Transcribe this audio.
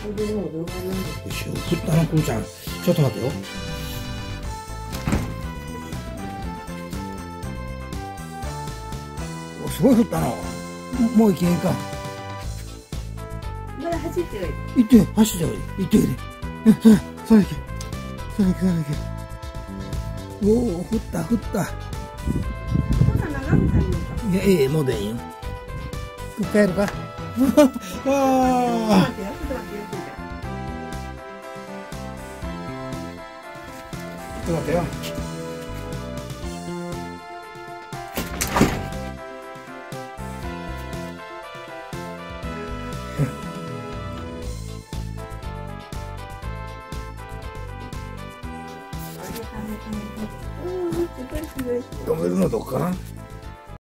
よしよ振ったなくーちゃん。ちょっと待ってよ。おすごい振ったな。もうもういけんか。まだ走ってない。行って走っておい。で行ってそれ。それ行け。それ行けそれ行け。おお振った振った。いやええもうでいいよ帰るか。ああちょっと待ってよ。止めるのどうかな